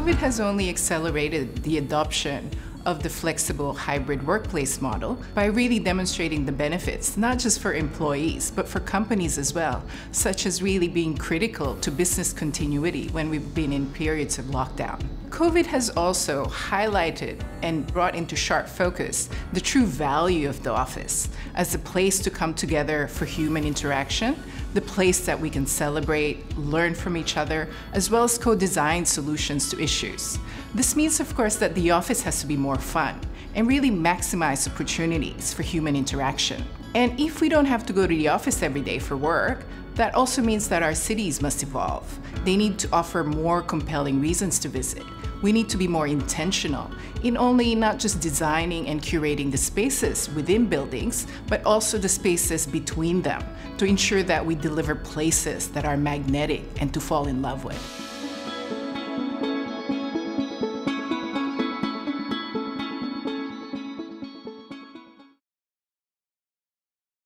COVID has only accelerated the adoption of the flexible hybrid workplace model by really demonstrating the benefits, not just for employees, but for companies as well, such as really being critical to business continuity when we've been in periods of lockdown. COVID has also highlighted and brought into sharp focus the true value of the office as a place to come together for human interaction, the place that we can celebrate, learn from each other, as well as co-design solutions to issues. This means, of course, that the office has to be more fun and really maximize opportunities for human interaction. And if we don't have to go to the office every day for work, that also means that our cities must evolve. They need to offer more compelling reasons to visit. We need to be more intentional in only not just designing and curating the spaces within buildings, but also the spaces between them to ensure that we deliver places that are magnetic and to fall in love with.